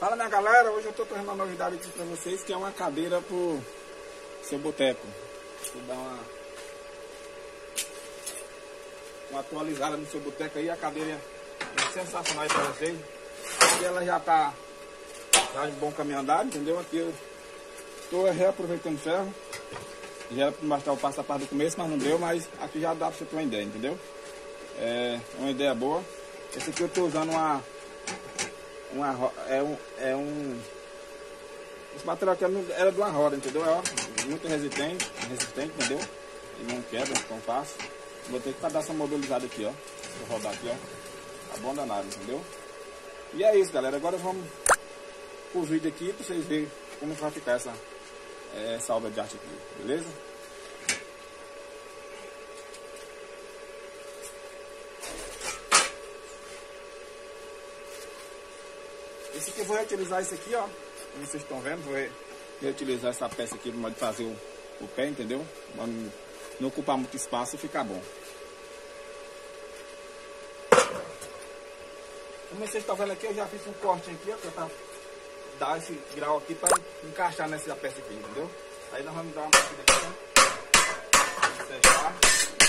Fala minha galera, hoje eu tô trazendo uma novidade aqui pra vocês que é uma cadeira pro seu boteco. Vou dar uma, uma atualizada no seu boteco aí, a cadeira é sensacional pra vocês. Aqui ela já tá, tá de bom caminho andado, entendeu? Aqui eu tô reaproveitando ferro. Já era pra mostrar o passo a passo do começo, mas não deu, mas aqui já dá pra você ter uma ideia, entendeu? É uma ideia boa. Esse aqui eu tô usando uma uma, é um, é um esse material aqui era de uma roda, entendeu? É muito resistente, resistente, entendeu? E não quebra tão fácil. Vou ter que dar essa mobilizada aqui, ó. Vou rodar aqui, ó. Tá bom danado, entendeu? E é isso, galera. Agora vamos pro vídeo aqui pra vocês verem como vai ficar essa, essa obra de arte aqui, beleza? Esse aqui eu vou reutilizar esse aqui, ó. Como vocês estão vendo, vou reutilizar essa peça aqui para fazer o, o, pé, entendeu? Pra não ocupar muito espaço e ficar bom. Como vocês estão vendo aqui, eu já fiz um corte aqui, ó, para dar esse grau aqui para encaixar nessa peça aqui, entendeu? Aí nós vamos dar uma batida aqui, ó. Fechar.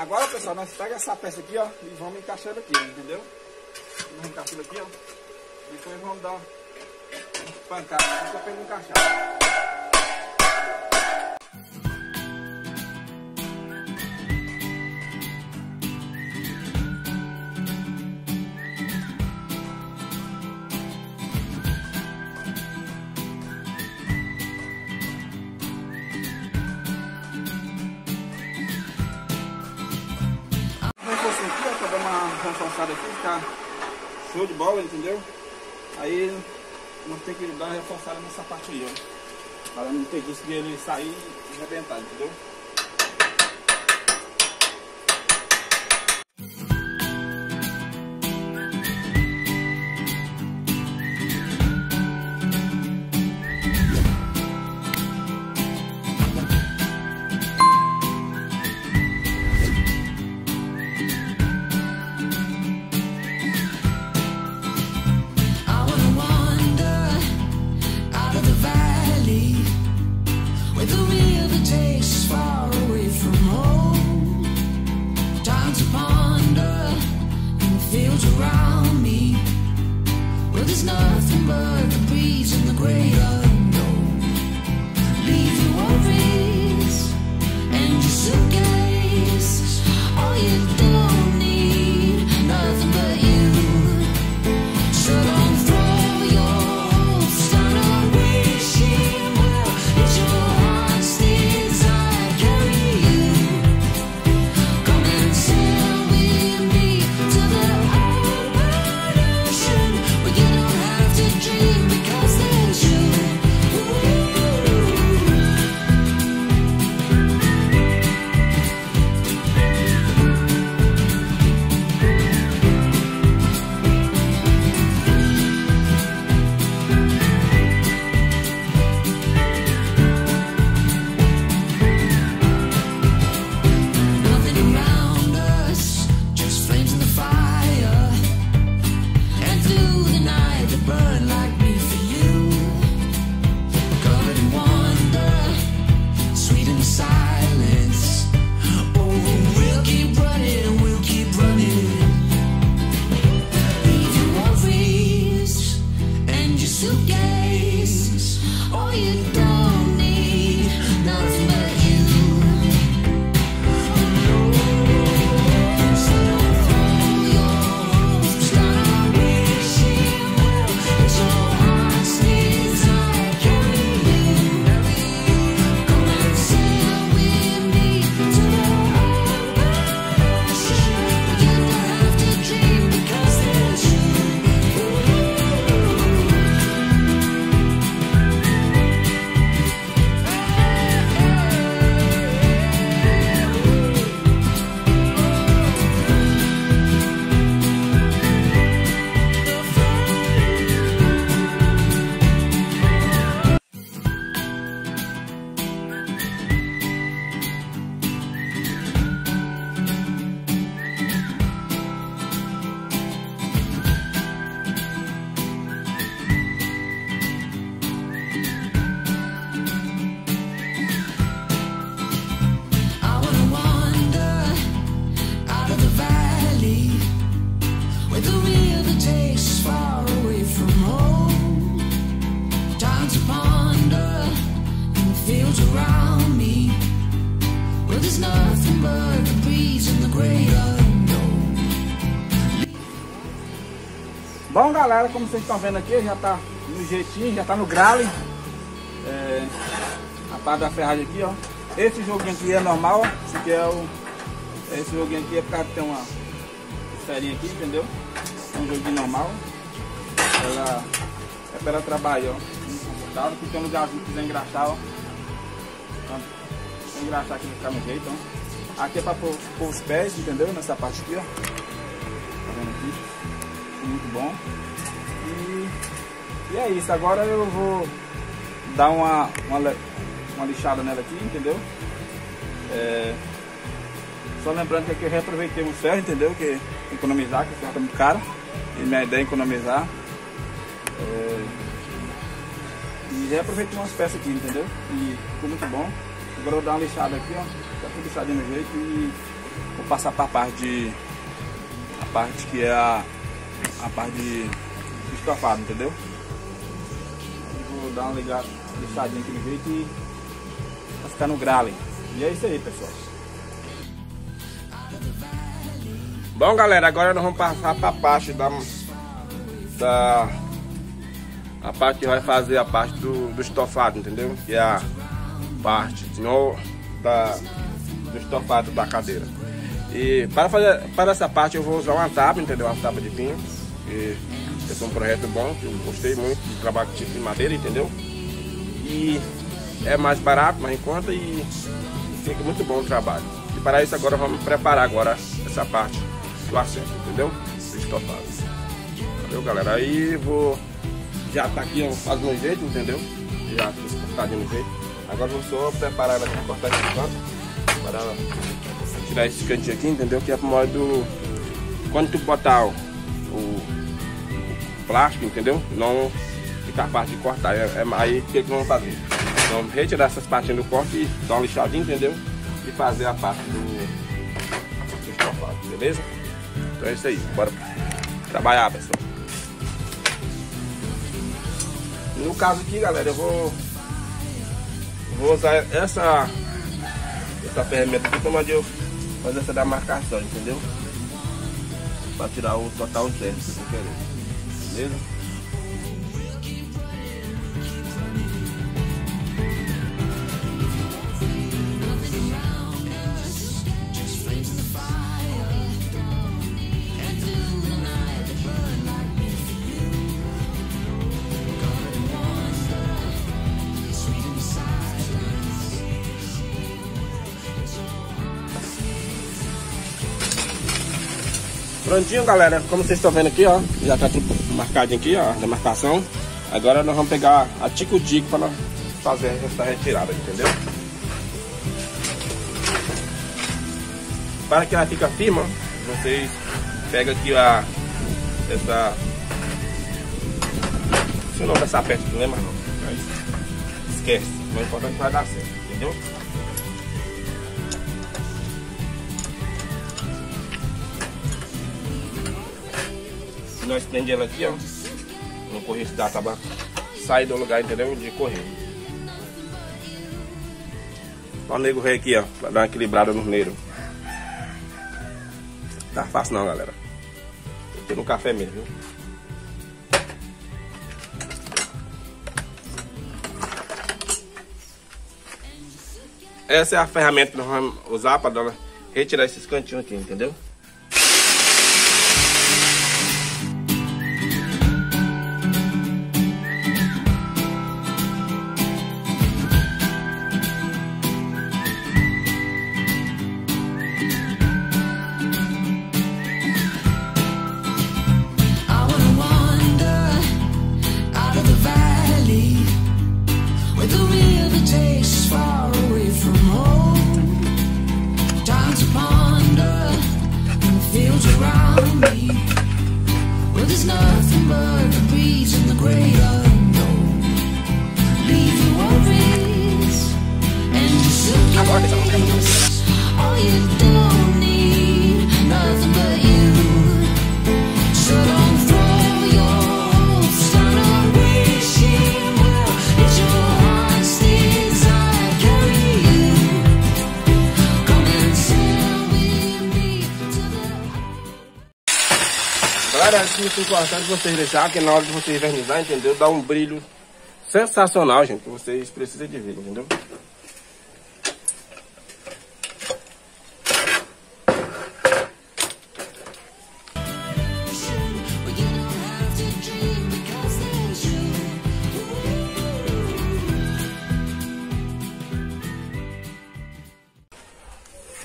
Agora, pessoal, nós pega essa peça aqui, ó, e vamos encaixando aqui, entendeu? Vamos encaixando aqui, ó. Depois vamos dar uma pancada aqui para ele encaixar. Reforçado aqui, ficar show de bola, entendeu? Aí nós temos que dar uma reforçada nessa parte aí, ó. Para não ter risco de ele sair e arrebentar, entendeu? Galera, como vocês estão vendo aqui, já tá no jeitinho, já tá no grale. É, a parte da ferragem aqui, ó. Esse joguinho aqui é normal, esse aqui é o. Esse joguinho aqui é por causa de ter uma esferinha aqui, entendeu? É um joguinho normal. Ela é para ela trabalhar, ó. Confortável, porque tem um lugarzinho que quiser engraxar, ó. Então, engraxar aqui ficar no jeito, ó. Aqui é para pôr, pôr, os pés, entendeu? Nessa parte aqui, ó. Tá vendo aqui? Muito bom. E, é isso. Agora eu vou dar uma, uma, uma lixada nela aqui, entendeu? É, só lembrando que aqui eu reaproveitei o ferro, entendeu? Que economizar, que o ferro tá muito caro. E minha ideia é economizar. É, e reaproveitei umas peças aqui, entendeu? E ficou muito bom. Agora eu vou dar uma lixada aqui, ó. Tá tudo lixadinho no jeito e vou passar para a parte de. A parte que é a, a parte de estofado, entendeu? Dar uma ligada, lixadinha aqui no jeito e vai ficar no grale. E é isso aí, pessoal. Bom, galera, agora nós vamos passar para a parte da, da a parte que vai fazer a parte do, do estofado, entendeu? Que é a parte no, da, do estofado da cadeira. E para fazer para essa parte eu vou usar uma tábua, entendeu? Uma tábua de pinho. E é um projeto bom, que eu gostei muito de trabalho com tipo de madeira, entendeu? E é mais barato, mais em conta e fica muito bom o trabalho. E para isso agora vamos preparar agora essa parte do assento, entendeu? Do estofado. Valeu galera? Aí vou. Já tá aqui fazendo um jeito, entendeu? Já fiz cortadinho no jeito. Agora vou só preparar ela para cortar esse canto. Para tirar esse cantinho aqui, entendeu? Que é pro modo. Quando tu botar o plástico, entendeu? Não ficar a parte de cortar. É, é, aí o que, que vamos fazer? Vamos retirar essas partes do corte e dar uma lixadinha, entendeu? E fazer a parte do, do estofado, beleza? Então é isso aí, bora trabalhar, pessoal. No caso aqui, galera, eu vou vou usar essa essa ferramenta aqui como de eu fazer essa da marcação, entendeu? Para tirar o total certo, se você querer beleza? Prontinho, galera. Como vocês estão vendo aqui, ó. Já tá tudo marcadinho aqui, ó. Da marcação. Agora nós vamos pegar a tico-tico para fazer essa retirada, entendeu? Para que ela fique firme, vocês pegam aqui a... Essa... Se o nome dessa peça não lembra não. Mas esquece. O importante é que vai dar certo, entendeu? Nós prendemos ela aqui, ó. Correr se dá, acaba sair do lugar, entendeu? De correr. Só o nego rei aqui, ó. Pra dar uma equilibrada no neiro. Tá fácil não, galera. Tem no café mesmo, viu? Essa é a ferramenta que nós vamos usar para retirar esses cantinhos aqui, entendeu? Acho muito importante vocês deixar que na hora de vocês vernizar, entendeu? Dá um brilho sensacional, gente, que vocês precisam de ver, entendeu?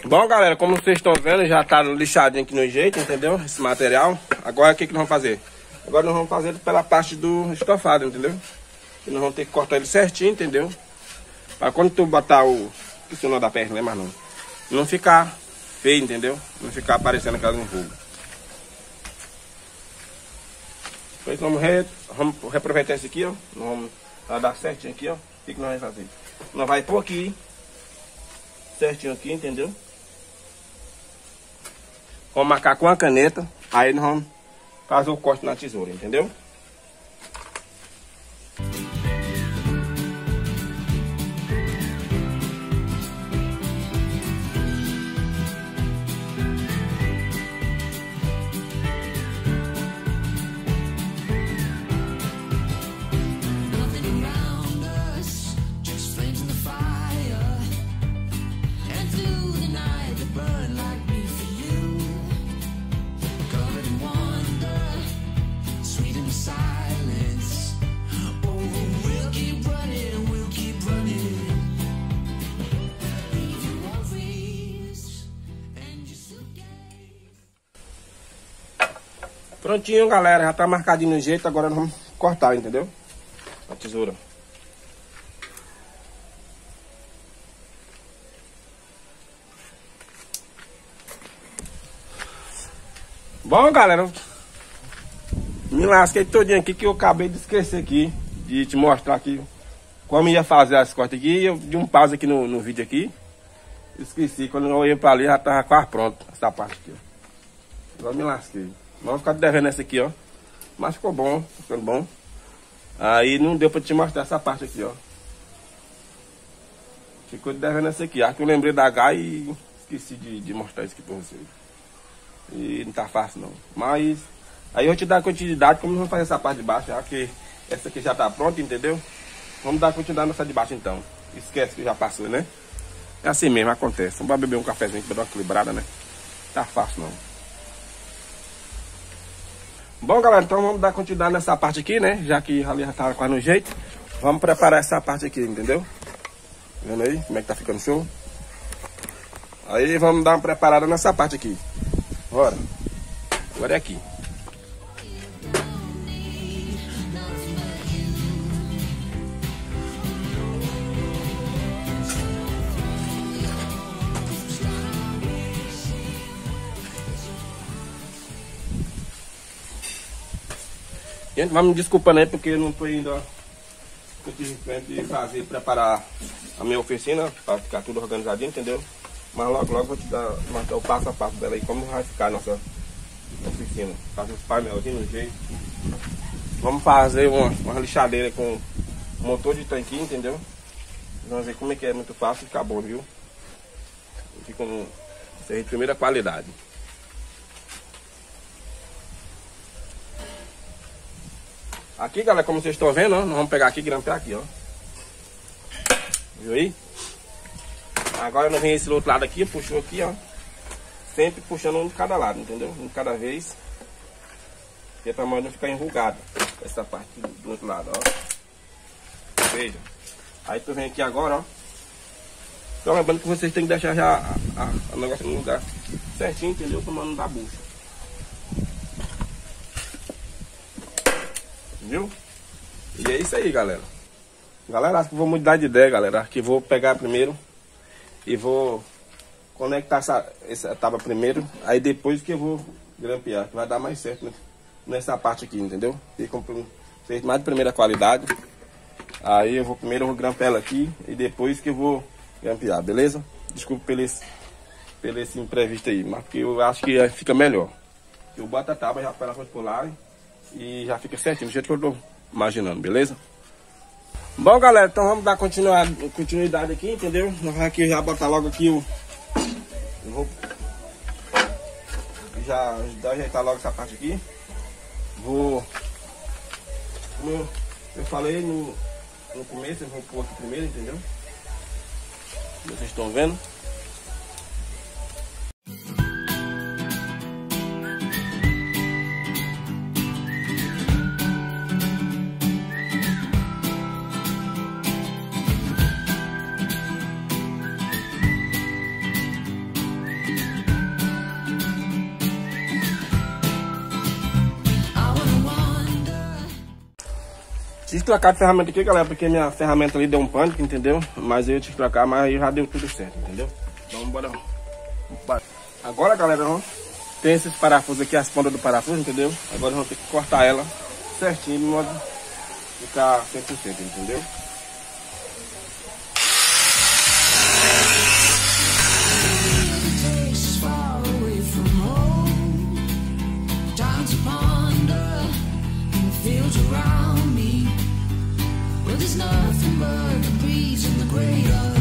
Bom, galera, como vocês estão vendo, já tá lixadinho aqui no jeito, entendeu? Esse material. Agora, o que, que nós vamos fazer? Agora nós vamos fazer pela parte do estofado, entendeu? E nós vamos ter que cortar ele certinho, entendeu? Pra quando tu botar o... Que o da perna, né, mas não. Não ficar feio, entendeu? Não ficar aparecendo aquelas enrugas. Depois vamos, re... vamos reaproveitar esse aqui, ó. Nós vamos dar certinho aqui, ó. O que, que nós vamos fazer? Nós vai pôr aqui. Certinho aqui, entendeu? Vamos marcar com a caneta. Aí nós vamos fazer o corte na tesoura, entendeu? Prontinho, galera. Já tá marcadinho no jeito. Agora nós vamos cortar, entendeu? A tesoura. Bom, galera. Me lasquei todinho aqui que eu acabei de esquecer aqui. De te mostrar aqui como ia fazer as cortes aqui. Eu dei um pausa aqui no, no vídeo aqui. Esqueci. Quando eu ia pra ali já tava quase pronto. Essa parte aqui. Agora me lasquei. Vamos ficar devendo essa aqui, ó. Mas ficou bom, ficando bom. Aí não deu pra te mostrar essa parte aqui, ó. Ficou devendo essa aqui. Acho que eu lembrei da H e esqueci de, de mostrar isso aqui pra vocês. E não tá fácil não. Mas aí eu vou te dar continuidade como vamos fazer essa parte de baixo, já que essa aqui já tá pronta, entendeu? Vamos dar continuidade nessa de baixo então. Esquece que já passou, né? É assim mesmo, acontece. Vamos beber um cafezinho pra dar uma equilibrada, né? Tá fácil não. Bom, galera, então vamos dar continuidade nessa parte aqui, né? Já que ali já tá quase no jeito. Vamos preparar essa parte aqui, entendeu? Vendo aí como é que tá ficando show? Aí vamos dar uma preparada nessa parte aqui. Bora. Agora é aqui. Gente, vamos me desculpando aí porque eu não estou ainda com de fazer, preparar a minha oficina para ficar tudo organizadinho, entendeu? Mas logo, logo vou te dar, mostrar o passo a passo dela aí, como vai ficar a nossa oficina. Fazer os painelzinhos no jeito. Vamos fazer uma, uma lixadeira com motor de tanquinho, entendeu? Vamos ver como é que é muito fácil ficar bom, viu? Fica um de primeira qualidade. Aqui, galera, como vocês estão vendo, ó, nós vamos pegar aqui e grampear aqui, ó. Viu aí? Agora nós vem esse outro lado aqui, puxou aqui, ó. Sempre puxando um de cada lado, entendeu? Um de cada vez. Que é pra não ficar enrugado. Essa parte do outro lado, ó. Veja. Aí tu vem aqui agora, ó. Só lembrando que vocês têm que deixar já o negócio no lugar certinho, entendeu? Pra não bucha. Viu? E é isso aí, galera. Galera, acho que vou mudar de ideia, galera. Acho que vou pegar primeiro e vou conectar essa, essa tábua primeiro. Aí depois que eu vou grampear, que vai dar mais certo nessa parte aqui, entendeu? Fica um feito mais de primeira qualidade. Aí eu vou primeiro grampear ela aqui e depois que eu vou grampear, beleza? Desculpa pelo esse, pelo esse imprevisto aí, mas porque eu acho que fica melhor. Eu boto a tábua já para pular e já fica certinho, do jeito que eu tô imaginando, beleza? Bom, galera, então vamos dar continuidade, aqui, entendeu? Nós vamos aqui já botar logo aqui o... Eu vou já ajeitar logo essa parte aqui. vou. Como eu falei no, no começo, eu vou pôr aqui primeiro, entendeu? Vocês estão vendo? Trocar de ferramenta aqui, galera, porque minha ferramenta ali deu um pânico, entendeu? Mas eu tive que trocar, mas aí já deu tudo certo, entendeu? Então bora. Agora, galera, ó, tem esses parafusos aqui, as pontas do parafuso, entendeu? Agora vamos ter que cortar ela certinho, de modo ficar 100%, entendeu? Bom,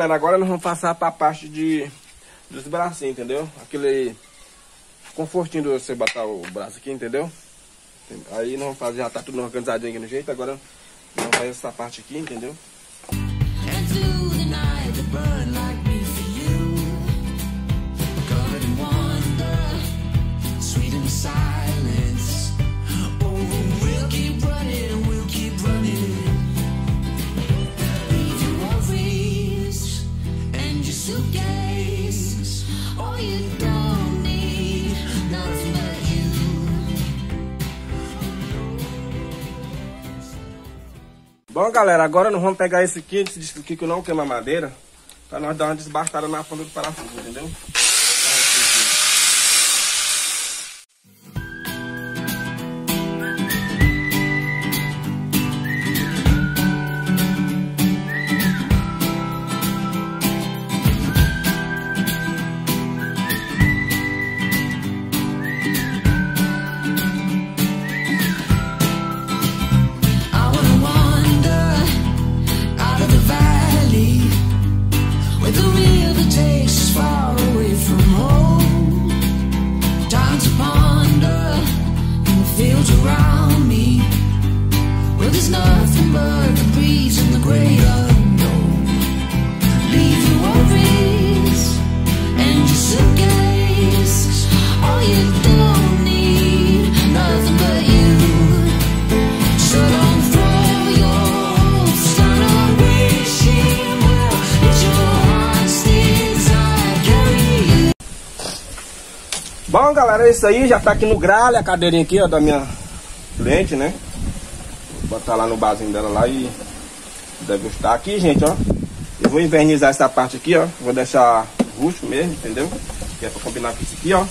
galera, agora nós vamos passar para a parte de dos bracinhos, entendeu? Aquele confortinho de você botar o braço aqui, entendeu? Aí nós vamos fazer, já tá tudo organizadinho aqui no jeito, agora vamos fazer essa parte aqui, entendeu? Bom, galera, agora nós vamos pegar esse aqui, esse aqui que não queima madeira, para nós dar uma desbastada na ponta do parafuso, entendeu? Galera, é isso aí. Já tá aqui no gralho a cadeirinha aqui, ó, da minha cliente, né? Vou botar lá no barzinho dela lá e degustar aqui, gente, ó. Eu vou invernizar essa parte aqui, ó. Vou deixar rústico mesmo, entendeu? Que é pra combinar com isso aqui, ó.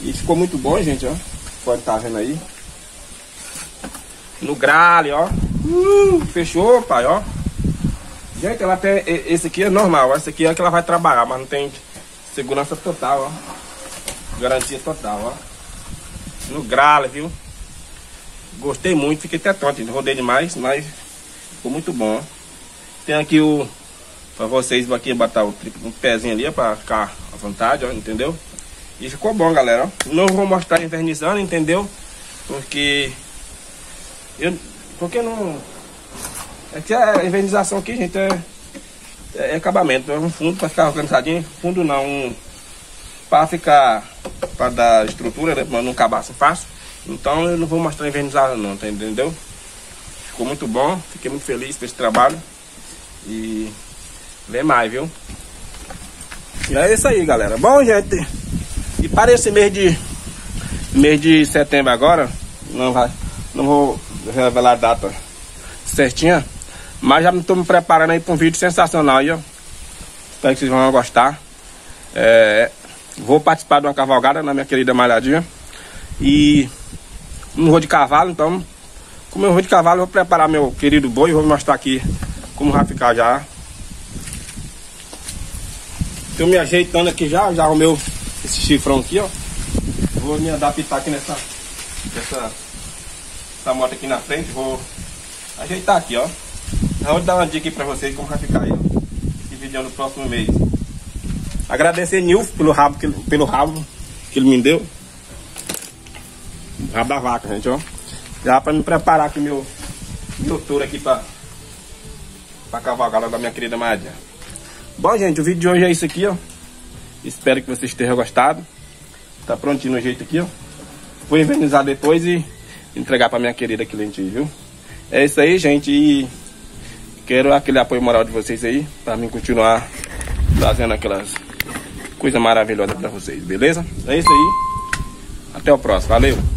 E ficou muito bom, gente, ó. Pode estar tá vendo aí. No gralho, ó. Uh, fechou, pai, ó. Gente, ela tem. Esse aqui é normal. Esse aqui é que ela vai trabalhar, mas não tem segurança total, ó. Garantia total, ó. No grale, viu? Gostei muito, fiquei até tonto, rodei demais, mas ficou muito bom. Tem aqui o. Pra vocês aqui botar o um pezinho ali, ó, pra ficar à vontade, ó, entendeu? E ficou bom, galera. Não vou mostrar invernizando, entendeu? Porque. Eu. Porque não. É que a invernização aqui, gente, é. É acabamento, é um fundo pra ficar organizadinho. Fundo não, um para ficar, para dar estrutura, né, não acabar assim fácil. Então eu não vou mostrar invernizado não, tá, entendeu? Ficou muito bom, fiquei muito feliz com esse trabalho. E vem mais, viu? E é isso aí, galera. Bom, gente, e para esse mês de mês de setembro agora, não vai, não vou revelar a data certinha, mas já estou me preparando aí para um vídeo sensacional aí, ó. Espero que vocês vão gostar. É, Vou participar de uma cavalgada na minha querida Malhadinha. E não vou de cavalo, então, como eu vou de cavalo, vou preparar meu querido boi e vou mostrar aqui como vai ficar já. Estou me ajeitando aqui já, já arrumei esse chifrão aqui, ó. Vou me adaptar aqui nessa, nessa essa moto aqui na frente, vou ajeitar aqui, ó. Eu vou dar uma dica aqui pra vocês como vai ficar aí, ó. Esse vídeo no próximo mês. Agradecer Nilf pelo rabo, que, pelo rabo que ele me deu. O rabo da vaca, gente, ó. Já para me preparar aqui meu, meu tour aqui para pra cavalgada da minha querida Madia. Bom, gente, o vídeo de hoje é isso aqui, ó. Espero que vocês tenham gostado. Tá prontinho no jeito aqui, ó. Vou invernizar depois e entregar pra minha querida cliente, viu? É isso aí, gente. E quero aquele apoio moral de vocês aí, pra mim continuar trazendo aquelas coisa maravilhosa para vocês, beleza? É isso aí. Até o próximo. Valeu!